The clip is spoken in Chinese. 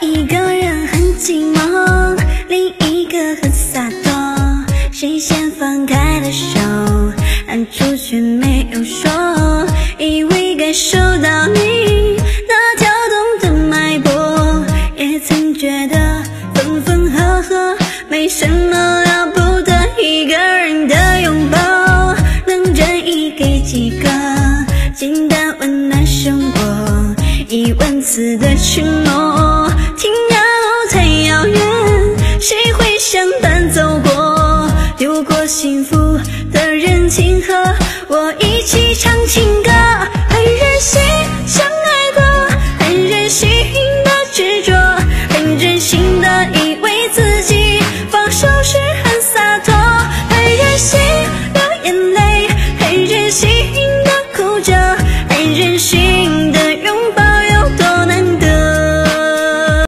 一个人很寂寞，另一个很洒脱。谁先放开的手，按住却没有说，以为感受到你那跳动的脉搏，也曾觉得分分合合没什么了不一万次的承诺天涯路太遥远谁会相伴走过？有过幸福的人请和我一起唱情歌很任性相爱过很任性的执着很任性